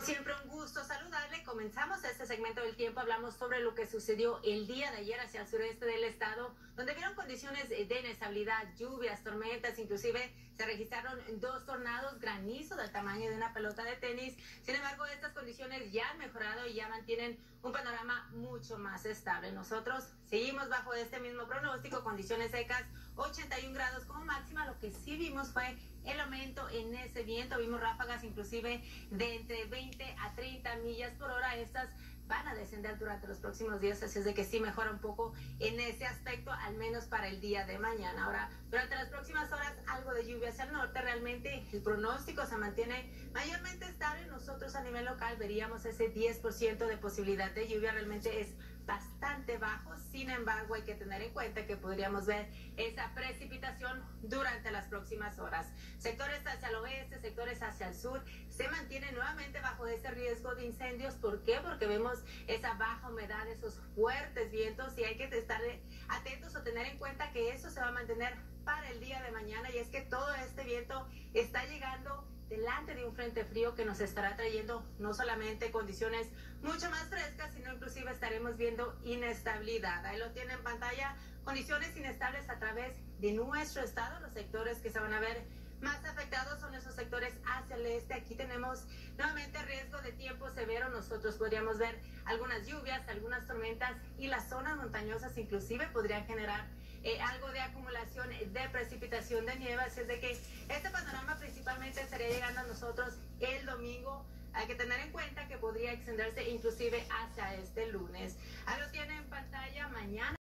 Siempre un gusto saludarle. Comenzamos este segmento del tiempo. Hablamos sobre lo que sucedió el día de ayer hacia el sureste del estado, donde vieron condiciones de inestabilidad, lluvias, tormentas, inclusive se registraron dos tornados, granizo del tamaño de una pelota de tenis. Sin embargo, estas condiciones ya han mejorado y ya mantienen un panorama mucho más estable. Nosotros seguimos bajo este mismo pronóstico, condiciones secas, 81 grados como máxima. Lo que sí vimos fue el aumento en ese viento. Vimos ráfagas inclusive de entre 20 a 30 millas por hora. Estas van a descender durante los próximos días, así es de que sí mejora un poco en ese aspecto, al menos para el día de mañana. Ahora, durante las próximas horas, algo de lluvia hacia el norte, realmente el pronóstico se mantiene mayormente nivel local veríamos ese 10% de posibilidad de lluvia, realmente es bastante bajo, sin embargo hay que tener en cuenta que podríamos ver esa precipitación durante las próximas horas. Sectores hacia el oeste, sectores hacia el sur, se mantienen nuevamente bajo ese riesgo de incendios. ¿Por qué? Porque vemos esa baja humedad, esos fuertes vientos y hay que estar atentos o tener en cuenta que eso se va a mantener para el día de mañana y es que todo este viento está llegando delante de un frente frío que nos estará trayendo no solamente condiciones mucho más frescas, sino inclusive estaremos viendo inestabilidad. Ahí lo tiene en pantalla, condiciones inestables a través de nuestro estado, los sectores que se van a ver más afectados son esos sectores hacia el este. Aquí tenemos nuevamente riesgo de tiempo severo. Nosotros podríamos ver algunas lluvias, algunas tormentas y las zonas montañosas inclusive podrían generar eh, algo de acumulación de precipitación de nieve. Así es de que este panorama principalmente estaría llegando a nosotros el domingo. Hay que tener en cuenta que podría extenderse inclusive hasta este lunes. Ahí lo tiene en pantalla mañana.